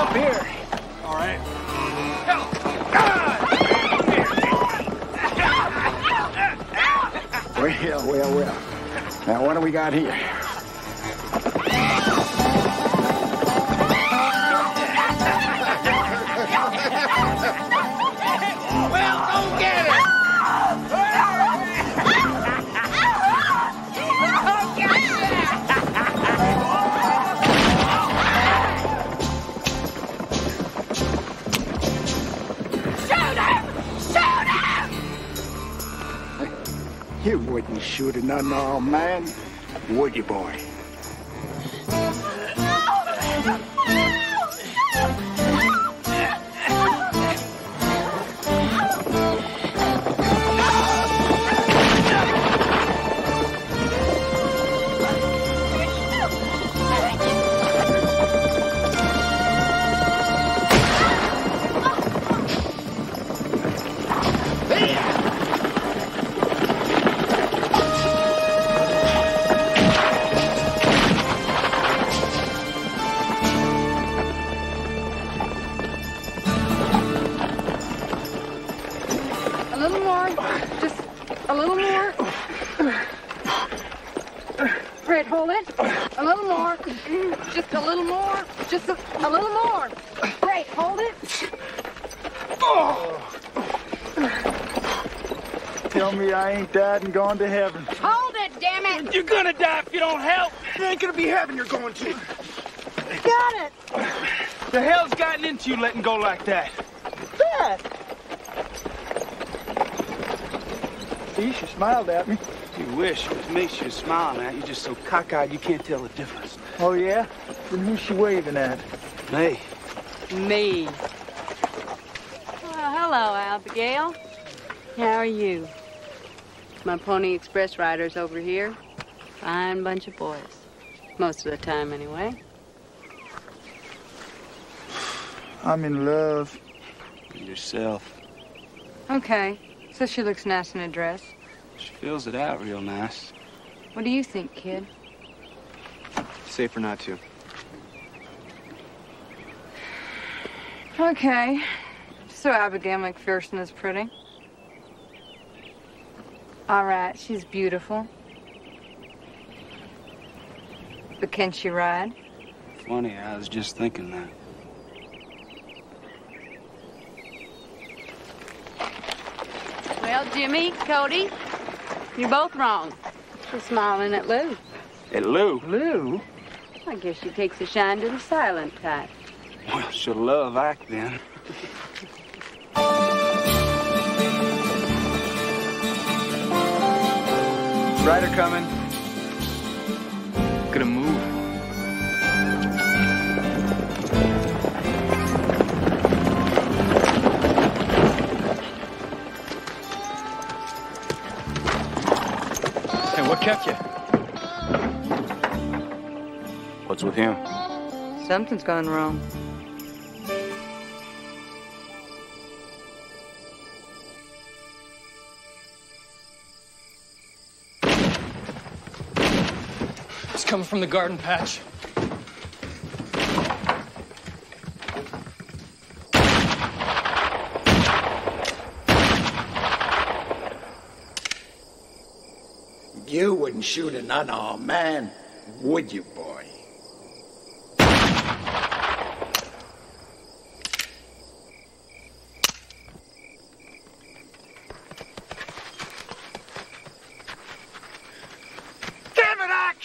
up here. All right. Well, well, well. Now, what do we got here? Wouldn't shoot man, would you, boy? A little more. Fred, hold it. A little more. Just a little more. Just a, a little more. Fred, hold it. Tell me I ain't died and gone to heaven. Hold it, damn it. You're gonna die if you don't help. You ain't gonna be heaven you're going to. Got it. The hell's gotten into you letting go like that? See, she smiled at me. You wish it was me she was smiling at. You're just so cockeyed you can't tell the difference. Oh, yeah? Then who's she waving at? Me. Me. Well, hello, Abigail. How are you? My Pony Express riders over here. Fine bunch of boys. Most of the time, anyway. I'm in love. With Yourself. Okay. So she looks nice in a dress. She fills it out real nice. What do you think, kid? Safer not to. Okay. So Abigail McPherson is pretty. All right, she's beautiful. But can she ride? Funny, I was just thinking that. Well, Jimmy, Cody, you're both wrong. She's smiling at Lou. At Lou. Lou? I guess she takes a shine to the silent type. Well, she'll love act then. Rider coming. Gonna move. What kept you? What's with him? Something's gone wrong. It's coming from the garden patch. You wouldn't shoot an unarmed man, would you, boy? Damn it, Ock!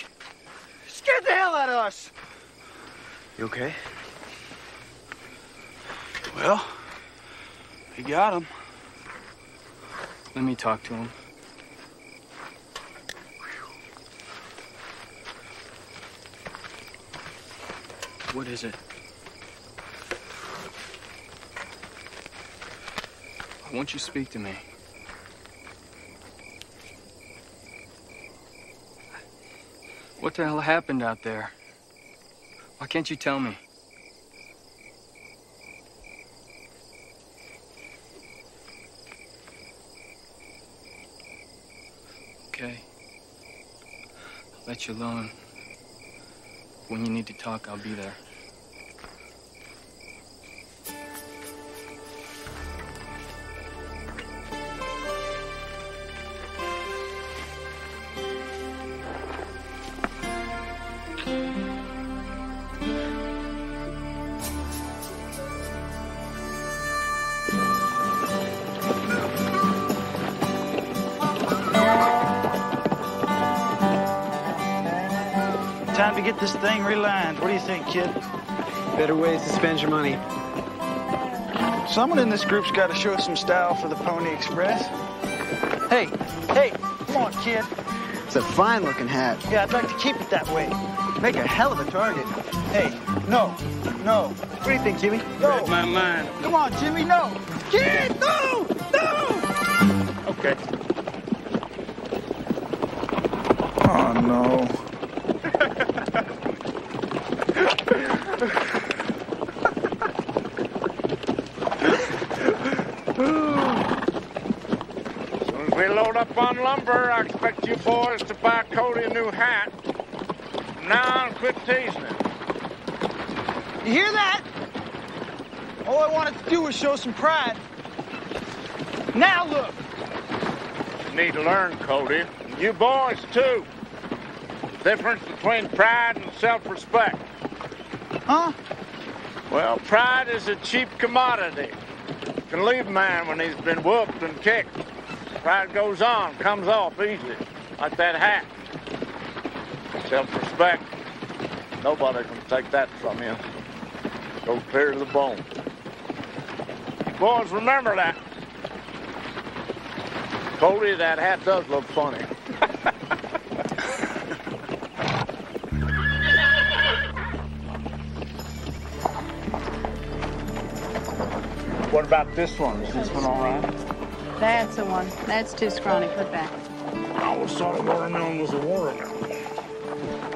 Scared the hell out of us. You okay? Well, he got him. Let me talk to him. What is it? I want you to speak to me. What the hell happened out there? Why can't you tell me? Okay. I'll let you alone. When you need to talk, I'll be there. This thing relined. What do you think, kid? Better ways to spend your money. Someone in this group's got to show some style for the Pony Express. Hey, hey, come on, kid. It's a fine looking hat. Yeah, I'd like to keep it that way. Make a hell of a target. Hey, no, no. What do you think, Jimmy? No. Read my mind. Come on, Jimmy, no. Kid, no, no. Okay. Oh, no. As soon as we load up on lumber, I expect you boys to buy Cody a new hat. Now quit teasing him. You hear that? All I wanted to do was show some pride. Now look. You need to learn, Cody. You boys, too. Difference between pride and self-respect. Huh? Well, pride is a cheap commodity. It can leave a man when he's been whooped and kicked. Pride goes on, comes off easy, like that hat. Self-respect. Nobody can take that from you. Go clear to the bone. Boys, remember that. Cody, that hat does look funny. About this one? Is this one all right? That's the one. That's too scrawny. Put back. I always thought a watermelon was a watermelon.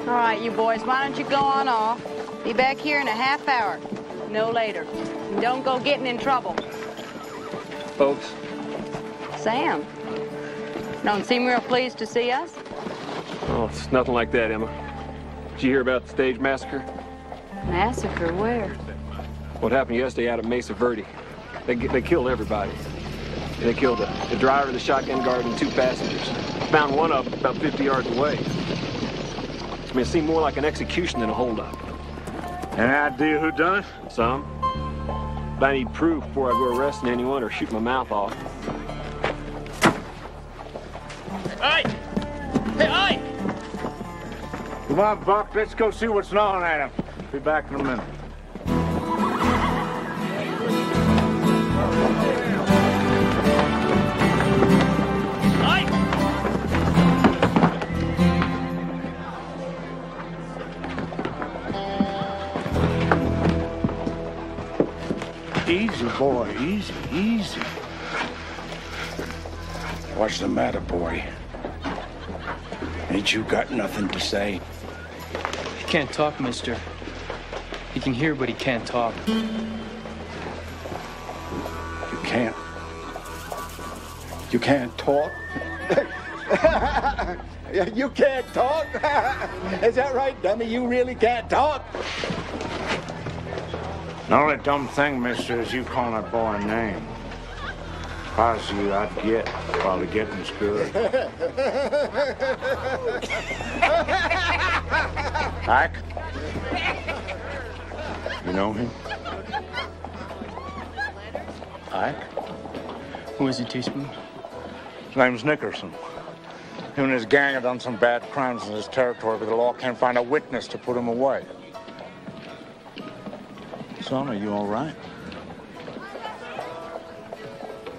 All right, you boys, why don't you go on off? Be back here in a half hour, no later. And don't go getting in trouble. Folks, Sam, don't seem real pleased to see us. Oh, it's nothing like that, Emma. Did you hear about the stage massacre? Massacre where? What happened yesterday out at Mesa Verde? They, they killed everybody. They killed the, the driver, the shotgun guard, and two passengers. Found one of them about 50 yards away. I mean, it seemed more like an execution than a holdup. Any idea who done it? Some. But I need proof before I go arresting anyone or shoot my mouth off. Hey! Hey, Ike! Come on, Buck. Let's go see what's gnawing at him. Be back in a minute. Easy, boy. Easy, easy. What's the matter, boy? Ain't you got nothing to say? he can't talk, mister. He can hear, but he can't talk. You can't. You can't talk? you can't talk? Is that right, dummy? You really can't talk? The only dumb thing, mister, is you calling that boy a name. If I was you, I'd get, probably getting scared. Ike? You know him? Ike? Who is he, Teaspoon? His name's Nickerson. Him and his gang have done some bad crimes in this territory, but the law can't find a witness to put him away. Son, are you all right?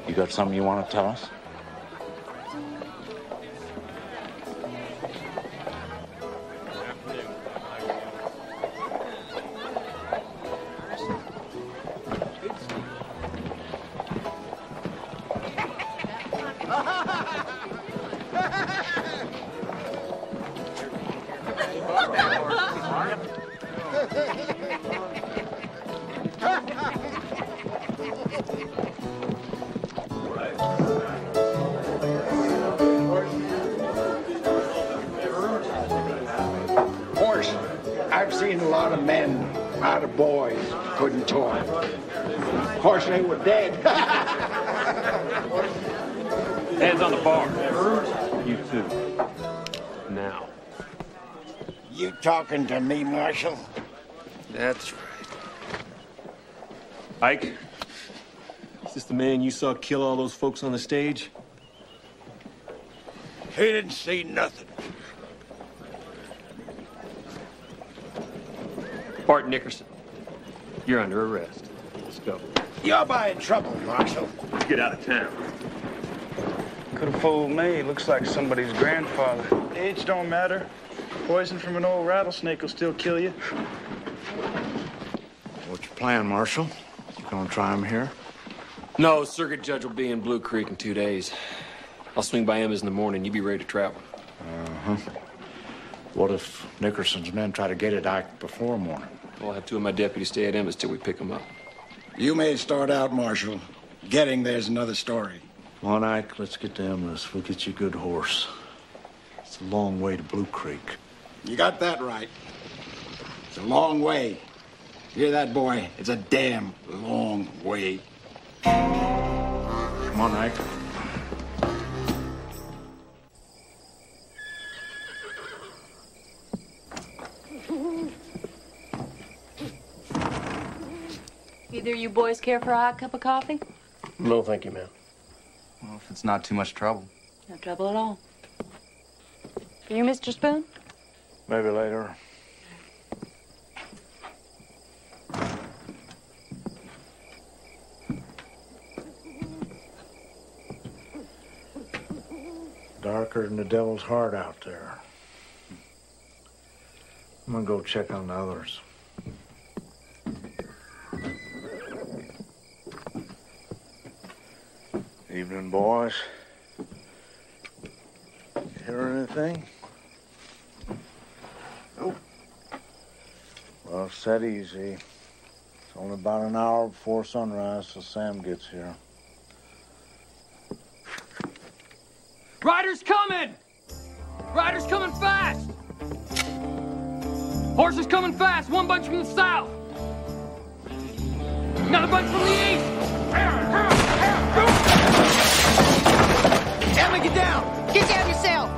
You got something you want to tell us? Marshal? That's right. Ike, is this the man you saw kill all those folks on the stage? He didn't see nothing. Art Nickerson, you're under arrest. Let's go. You're buying trouble, Marshal. Let's get out of town. Could have fooled me. Looks like somebody's grandfather. Age don't matter. Poison from an old rattlesnake will still kill you. What's your plan, Marshal? You gonna try him here? No, circuit judge will be in Blue Creek in two days. I'll swing by Emma's in the morning. You be ready to travel. Uh-huh. What if Nickerson's men try to get at Ike before morning? I'll have two of my deputies stay at Emma's till we pick them up. You may start out, Marshal. Getting there's another story. Come on, Ike, let's get to Emma's. We'll get you a good horse. It's a long way to Blue Creek. You got that right. It's a long way. Hear that, boy? It's a damn long way. Come on, Ike. Either you boys care for a hot cup of coffee? No, thank you, ma'am. Well, if it's not too much trouble. No trouble at all. For you, Mr. Spoon? Maybe later. Darker than the devil's heart out there. I'm gonna go check on the others. Evening, boys. Hear anything? Nope. Well, set easy. It's only about an hour before sunrise till Sam gets here. Riders coming! Riders coming fast! Horses coming fast! One bunch from the south! Another bunch from the east! Emma, get down! Get down yourself!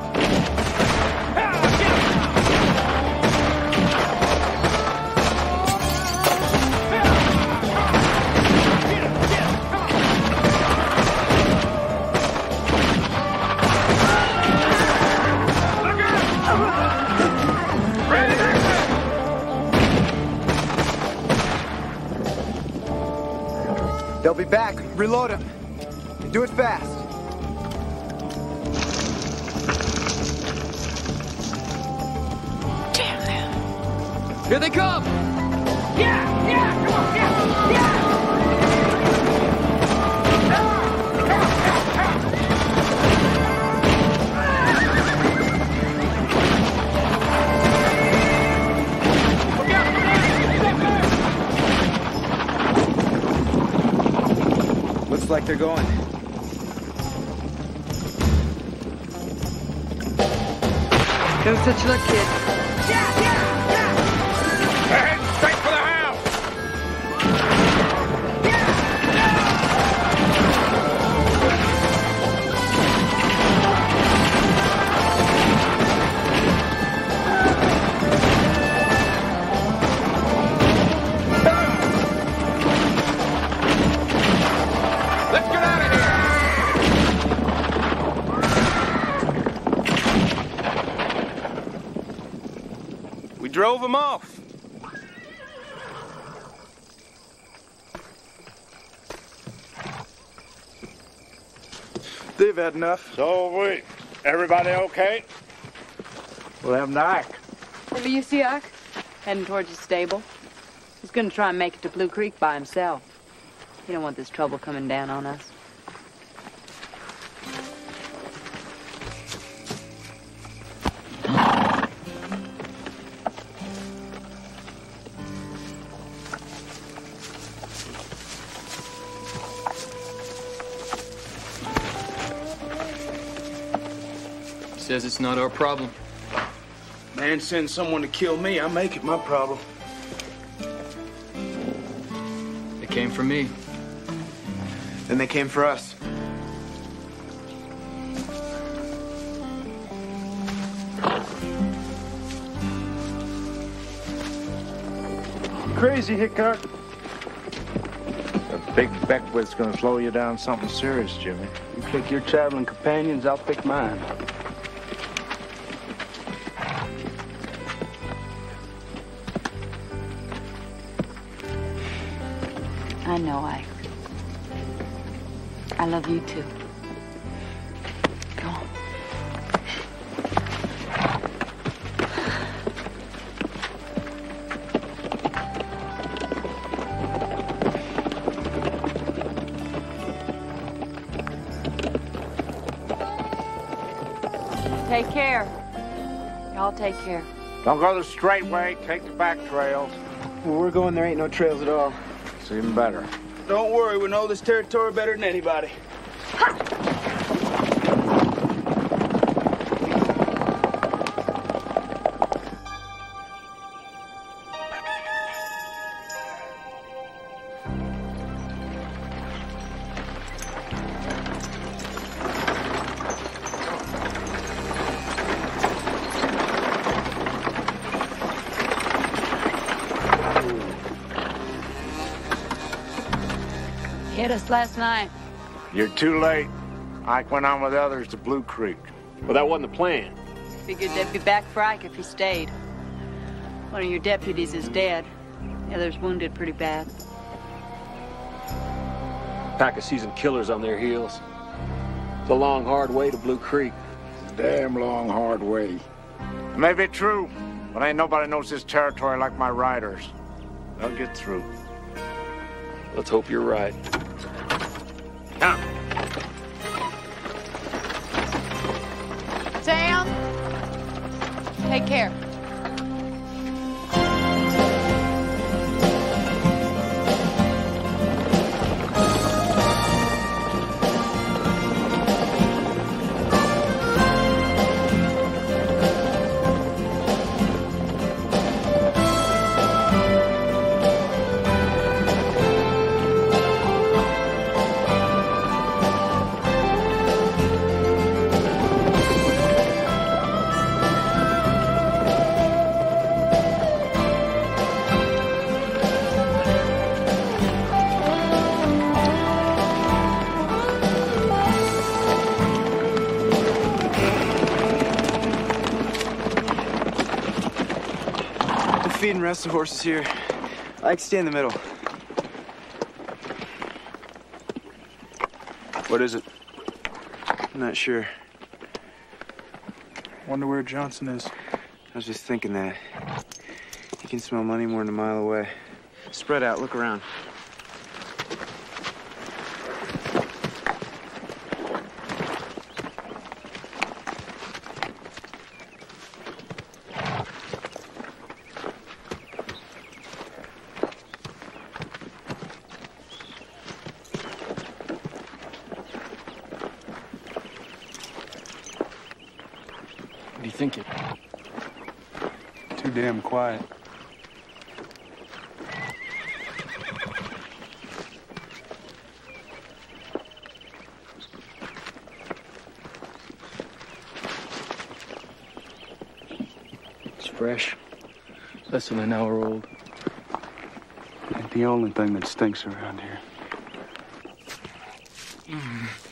They'll be back. Reload them. Do it fast. Damn! Here they come! Yeah! Yeah! Come on! Yeah! Yeah! Like they're going. Don't touch luck, kid. Head drove them off. They've had enough. So we. Everybody okay? We'll have Ike. Ever you see Ike? Heading towards the stable. He's gonna try and make it to Blue Creek by himself. He don't want this trouble coming down on us. Says it's not our problem. Man sends someone to kill me, I make it my problem. It came for me. Then they came for us. Crazy, Hickok. A big Beckwith's gonna slow you down something serious, Jimmy. You pick your traveling companions, I'll pick mine. Know, Ike. I love you too. Go on. Take care. Y'all take care. Don't go the straight way. Take the back trails. Where we're going, there ain't no trails at all. It's even better. Don't worry, we know this territory better than anybody. Us last night. You're too late. Ike went on with others to Blue Creek. Well, that wasn't the plan. Figured they'd be back for Ike if he stayed. One of your deputies is dead. The other's wounded pretty bad. Pack of seasoned killers on their heels. It's a long, hard way to Blue Creek. Damn long, hard way. It may be true, but ain't nobody knows this territory like my riders. They'll get through. Let's hope you're right. The feed and rest the horses here. I can stay in the middle. What is it? I'm not sure. Wonder where Johnson is. I was just thinking that. You can smell money more than a mile away. Spread out, look around. What do you think it? Too damn quiet. It's fresh. Less than an hour old. Ain't the only thing that stinks around here. Mm.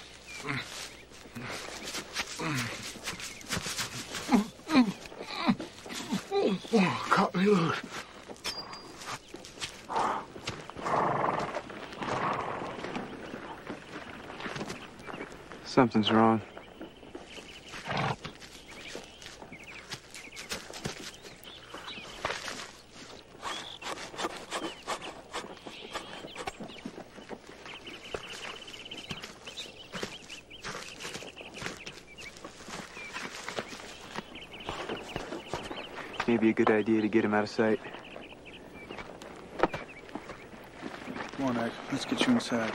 Cut me loose. Something's wrong. Good idea to get him out of sight. Come on, Ike. Let's get you inside.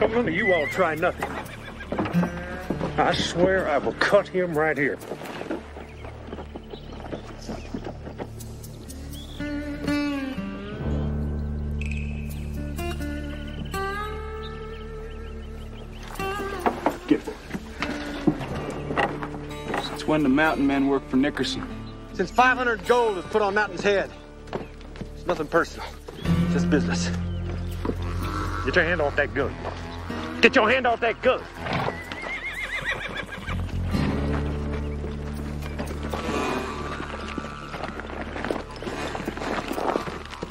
None of you all try nothing. I swear I will cut him right here. When the mountain men work for Nickerson? Since 500 gold is put on Mountain's head. It's nothing personal. It's just business. Get your hand off that gun. Get your hand off that gun.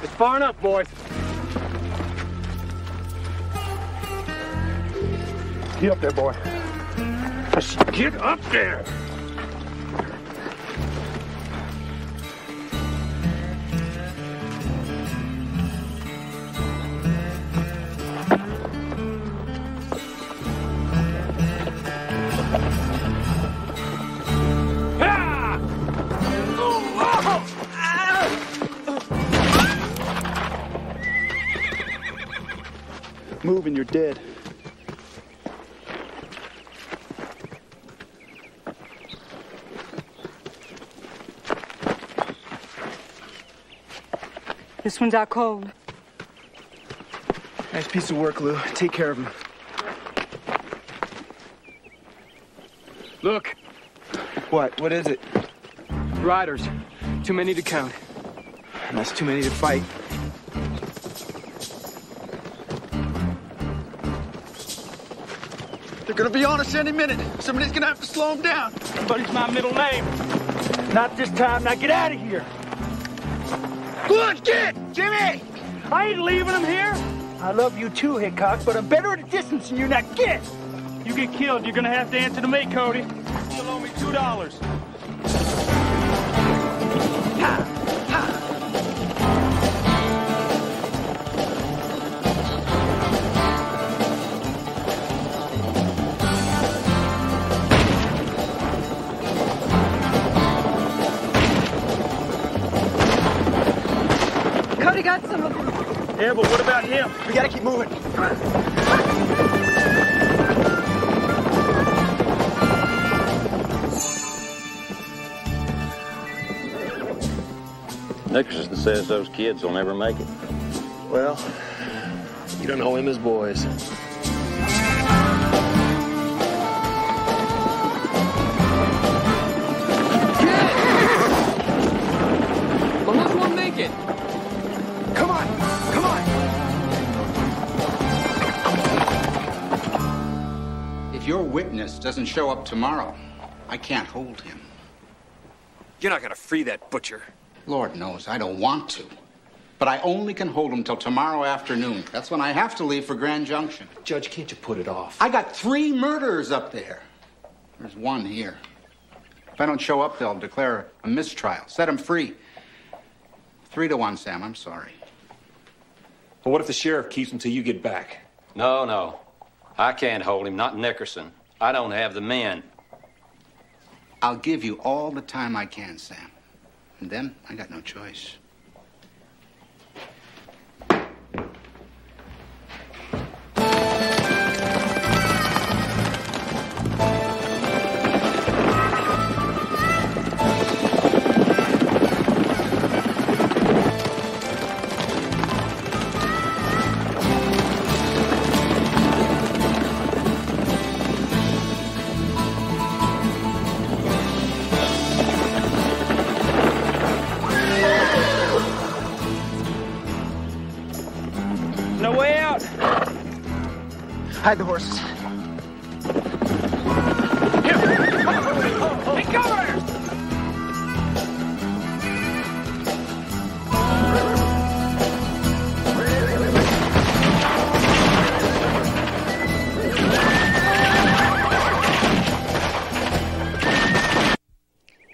It's far enough, boys. Get up there, boy. Just get up there. Move and you're dead. This one's out cold. Nice piece of work, Lou. Take care of him. Look, What? What is it? riders. Too many to count. And that's too many to fight. They're gonna be on us any minute. Somebody's gonna have to slow them down. Somebody's my middle name. Not this time. Now get out of here. Good, get! Jimmy! I ain't leaving him here. I love you too, Hickok, but I'm better at a distance than you. Now get! You get killed, you're gonna have to answer to me, Cody. You'll owe me two dollars. Yeah, but what about him? We gotta keep moving. Nickerson says those kids will never make it. Well, you don't know him as boys. But who's won't make it? If your witness doesn't show up tomorrow, I can't hold him. You're not gonna free that butcher. Lord knows I don't want to. But I only can hold him till tomorrow afternoon. That's when I have to leave for Grand Junction. Judge, can't you put it off? I got three murderers up there. There's one here. If I don't show up, they'll declare a mistrial. Set him free. Three to one, Sam. I'm sorry. But what if the sheriff keeps him till you get back? No, no. I can't hold him, not Nickerson. I don't have the men. I'll give you all the time I can, Sam. And then I got no choice. Hide the horses. Hey, governor!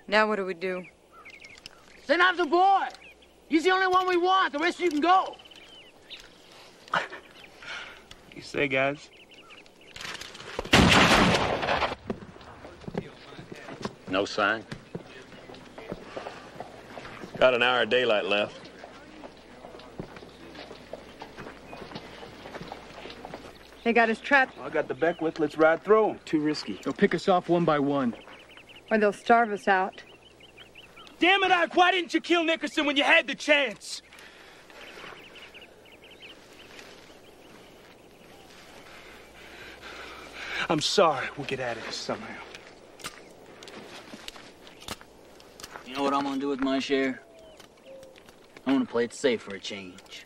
Now what do we do? Send out the boy. He's the only one we want. The rest of you can go. You say, guys? No sign. Got an hour of daylight left. They got us trapped, I got the Beckwith. Let's ride through 'em. Too risky. They'll pick us off one by one. or they'll starve us out. Damn it, Ike! Why didn't you kill Nickerson when you had the chance? I'm sorry. We'll get out of this somehow. Know what I'm gonna do with my share? I'm gonna play it safe for a change.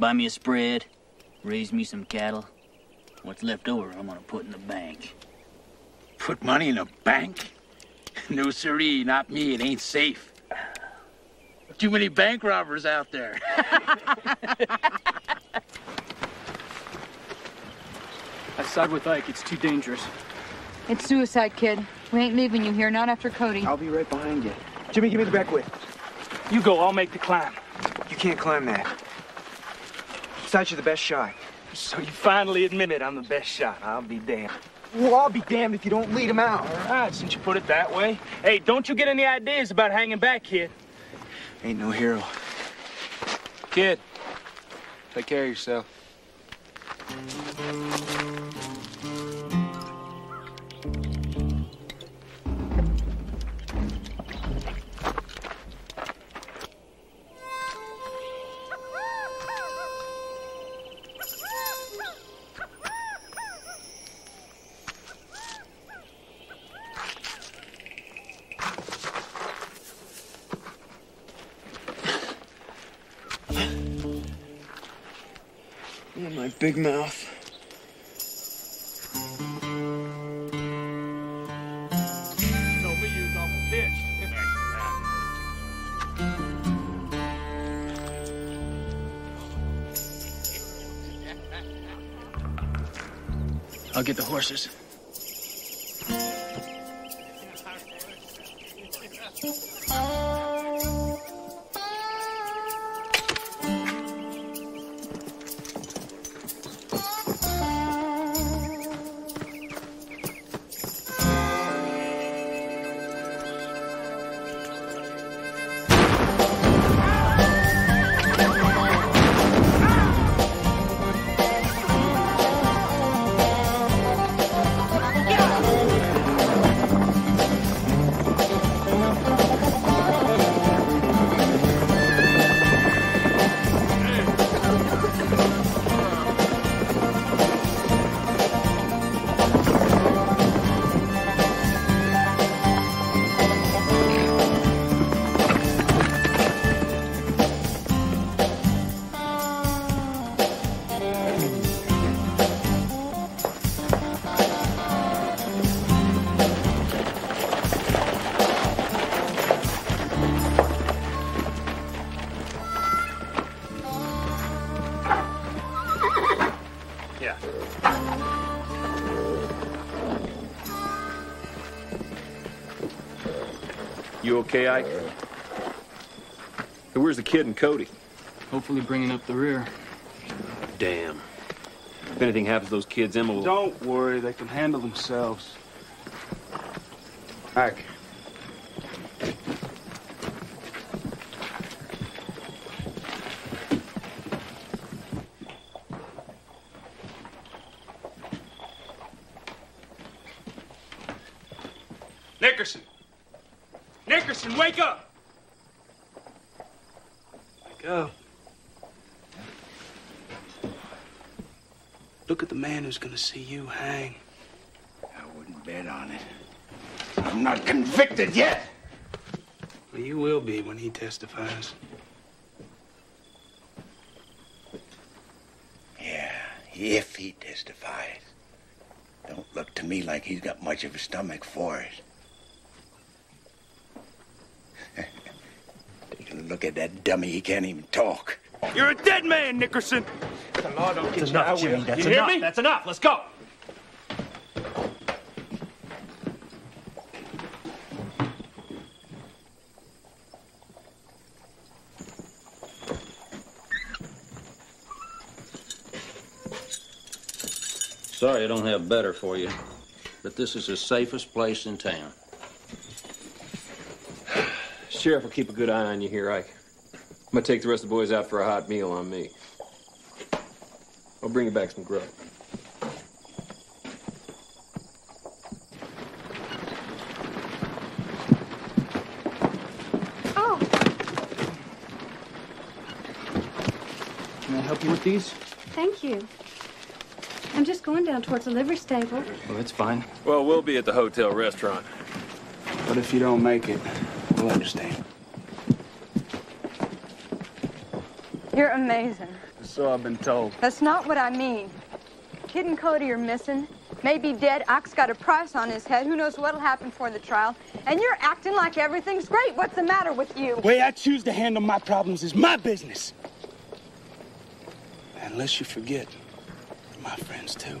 Buy me a spread, Raise me some cattle. What's left over, I'm gonna put in the bank. Put money in a bank? No, siree, not me. It ain't safe. Too many bank robbers out there. I side with Ike. It's too dangerous. It's suicide, kid. We ain't leaving you here, not after Cody. I'll be right behind you. Jimmy, give me the back whip. You go, I'll make the climb. You can't climb that. Besides, you're the best shot. So you finally admit it, I'm the best shot. I'll be damned. Well, I'll be damned if you don't lead him out. All right, since you put it that way. Hey, don't you get any ideas about hanging back, kid? Ain't no hero. Kid, take care of yourself. Big mouth. I'll get the horses. Okay, Ike? Hey, where's the kid and Cody? Hopefully bringing up the rear. Damn. If anything happens to those kids, Emma will... Don't worry, they can handle themselves. Ike. Nickerson! Nickerson, wake up! Up. Look at the man who's gonna see you hang. I wouldn't bet on it. I'm not convicted yet. Well, you will be when he testifies. Yeah, if he testifies. Don't look to me like he's got much of a stomach for it. Take a look at that dummy. He can't even talk. You're a dead man, Nickerson! The law don't That's get you. Enough, will. Jimmy. That's you hear me? That's enough. Let's go. Sorry I don't have better for you, but this is the safest place in town. Sheriff will keep a good eye on you here, Ike. I'm gonna take the rest of the boys out for a hot meal on me. I'll bring you back some grub. Oh, Can I help you with these? Thank you. I'm just going down towards the livery stable. Well, that's fine. Well, we'll be at the hotel restaurant. But if you don't make it, we'll understand. you're amazing. So I've been told. That's not what I mean. Kid and Cody are missing. Maybe dead. Ike's got a price on his head. Who knows what'll happen for the trial? And you're acting like everything's great. What's the matter with you? The way I choose to handle my problems is my business. Unless you forget, they're my friends too.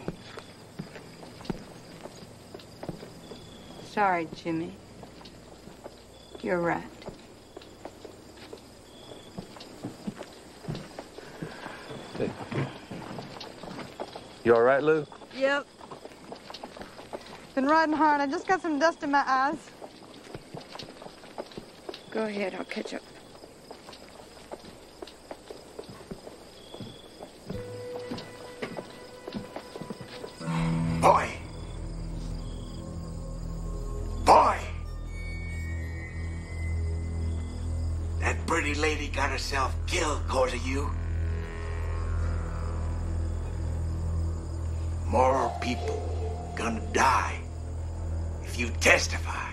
Sorry, Jimmy. You're right. Hey. You all right, Lou? Yep. Been riding hard. I just got some dust in my eyes. Go ahead. I'll catch up. Killed cause of you. More people gonna die if you testify.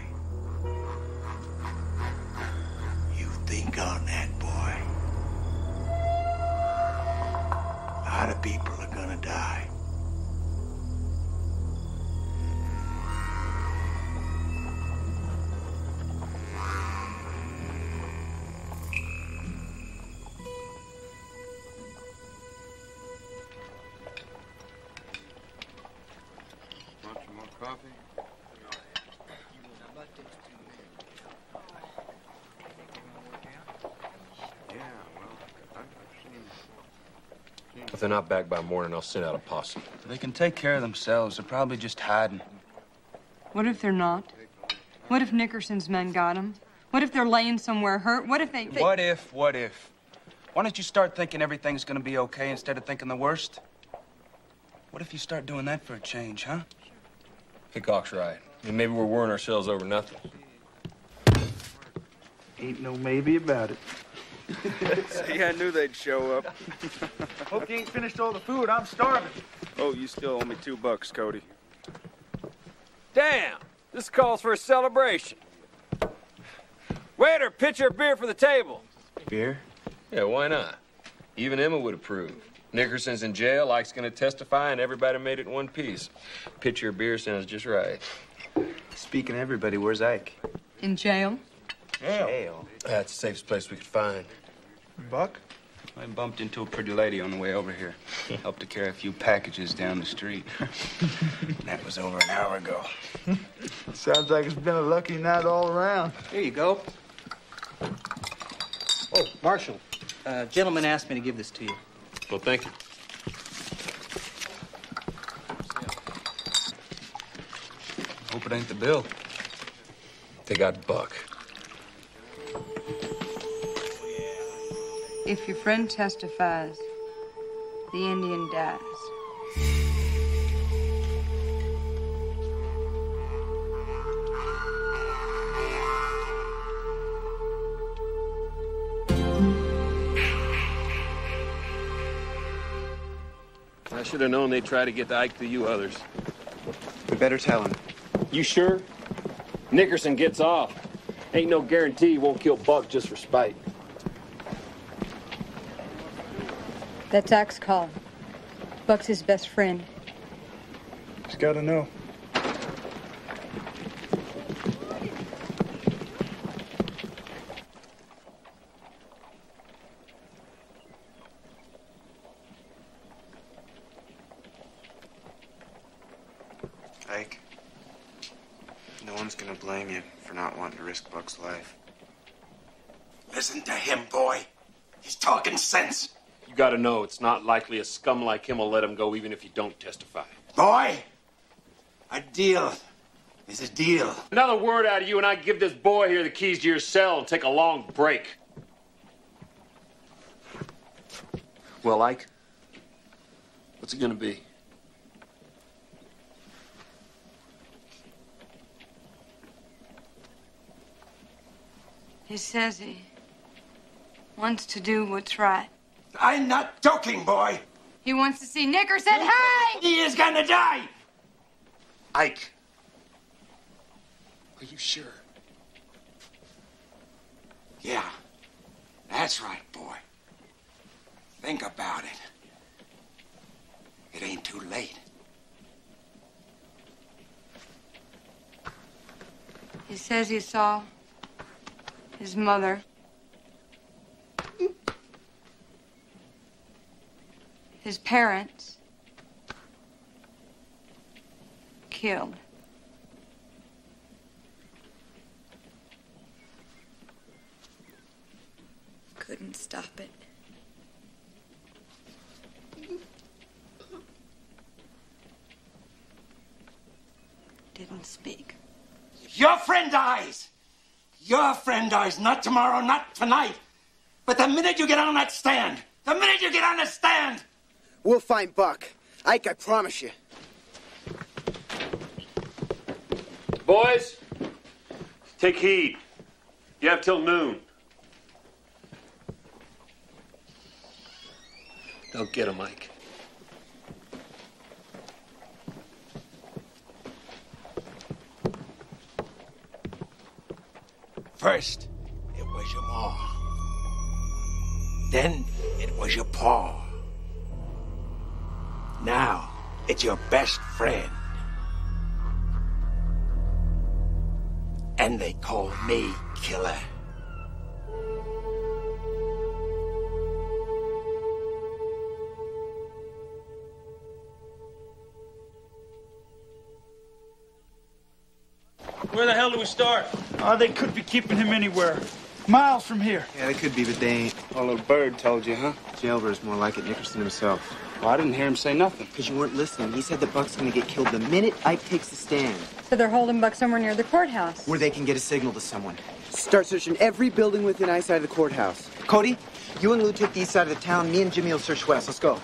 Coffee? Yeah, well, I've seen. If they're not back by morning, I'll send out a posse. They can take care of themselves. They're probably just hiding. What if they're not? What if Nickerson's men got them? What if they're laying somewhere hurt? What if they... they- What if, what if? Why don't you start thinking everything's gonna be okay instead of thinking the worst? What if you start doing that for a change, huh? Hickok's right. And maybe we're worrying ourselves over nothing. Ain't no maybe about it. See, I knew they'd show up. Hope you ain't finished all the food. I'm starving. Oh, you still owe me two bucks, Cody. Damn! This calls for a celebration. Waiter, pitcher of beer for the table. Beer? Yeah, why not? Even Emma would approve. Nickerson's in jail, Ike's gonna testify, and everybody made it in one piece. Pitcher of beer sounds just right. Speaking of everybody, where's Ike? In jail? Jail. That's the safest place we could find. Buck? I bumped into a pretty lady on the way over here. Helped to carry a few packages down the street. that was over an hour ago. Sounds like it's been a lucky night all around. Here you go. Oh, Marshal. Uh, gentleman asked me to give this to you. Well, thank you. Hope it ain't the bill. They got Buck. If your friend testifies, the Indian dies. Should have known they'd try to get the Ike to you others. We better tell him. You sure? Nickerson gets off. Ain't no guarantee he won't kill Buck just for spite. That's Ike's call. Buck's his best friend. He's got to know. Ike, no one's gonna blame you for not wanting to risk Buck's life. Listen to him, boy. He's talking sense. You gotta know, it's not likely a scum like him will let him go even if you don't testify. Boy, a deal is a deal. Another word out of you, and I give this boy here the keys to your cell and take a long break. Well, Ike, what's it gonna be? He says he wants to do what's right. I'm not joking, boy. He wants to see Nickerson. Hey! He is gonna die. Ike, are you sure? Yeah, that's right, boy. Think about it. It ain't too late. He says he saw his mother. His parents killed. Couldn't stop it. Didn't speak. Your friend dies, your friend dies not tomorrow, not tonight, but the minute you get on that stand, the minute you get on the stand. We'll find Buck. Ike, I promise you. Boys, take heed. You have till noon. Don't get him, Mike. First, it was your ma. Then, it was your pa. Now, it's your best friend. And they call me killer. Where the hell do we start? Oh, they could be keeping him anywhere. Miles from here. Yeah, they could be, but they ain't. Oh, little bird told you, huh? Jailbird's more like it, Nickerson himself. Well, I didn't hear him say nothing. Because you weren't listening. He said that Buck's gonna get killed the minute Ike takes the stand. So they're holding Buck somewhere near the courthouse. Where they can get a signal to someone. Start searching every building within eyesight of the courthouse. Cody, you and Lou take the east side of the town. Me and Jimmy will search west. Let's go.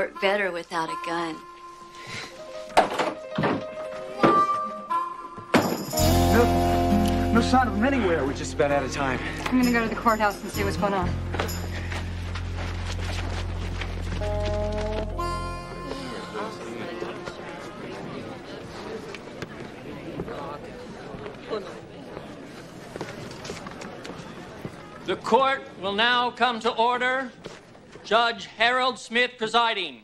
Work better without a gun. No, no sign of him anywhere. We're just about out of time. I'm gonna go to the courthouse and see what's going on. The court will now come to order. Judge Harold Smith presiding.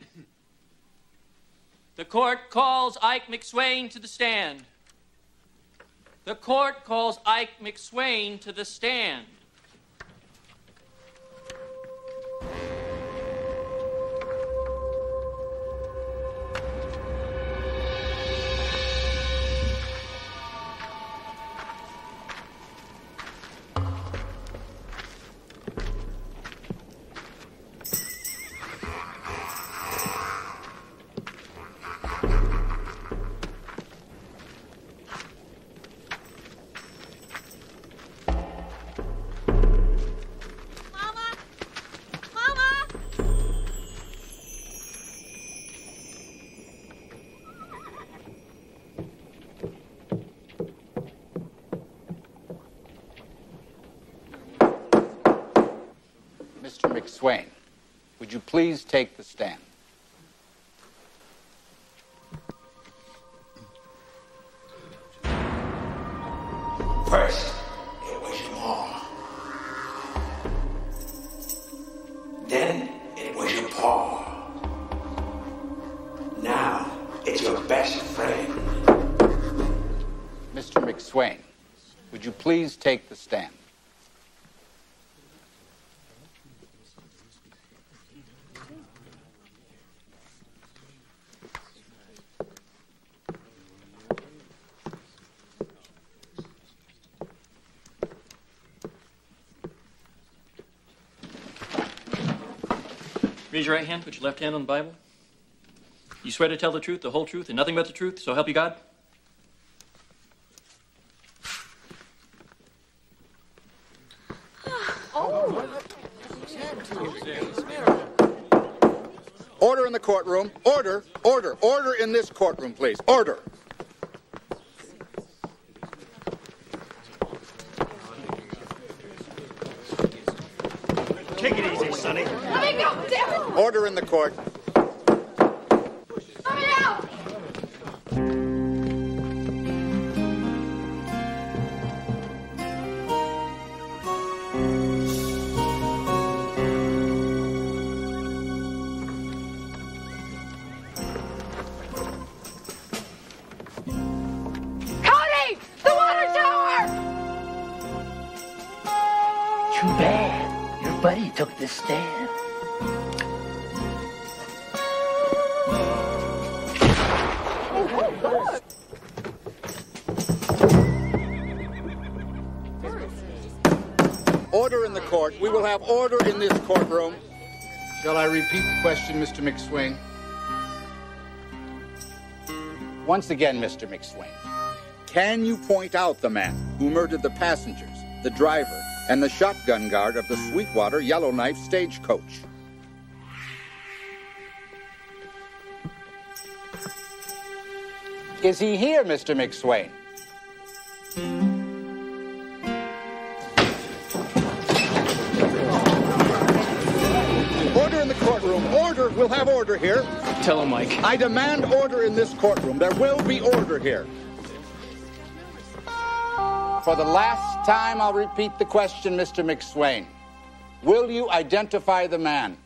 The court calls Ike McSwain to the stand. The court calls Ike McSwain to the stand. Take the stand? Raise your right hand, put your left hand on the Bible. You swear to tell the truth, the whole truth, and nothing but the truth, so help you God? Order in the courtroom. Order, order, order in this courtroom, please. Order. Take it easy, Sonny. Let me go, damn it! Order in the court. Court. We will have order in this courtroom. Shall I repeat the question, Mr. McSwain? Once again, Mr. McSwain, can you point out the man who murdered the passengers, the driver, and the shotgun guard of the Sweetwater Yellowknife stagecoach? Is he here, Mr. McSwain? We'll have order here. Tell him, Mike. I demand order in this courtroom. There will be order here. For the last time, I'll repeat the question, Mr. McSwain. Will you identify the man?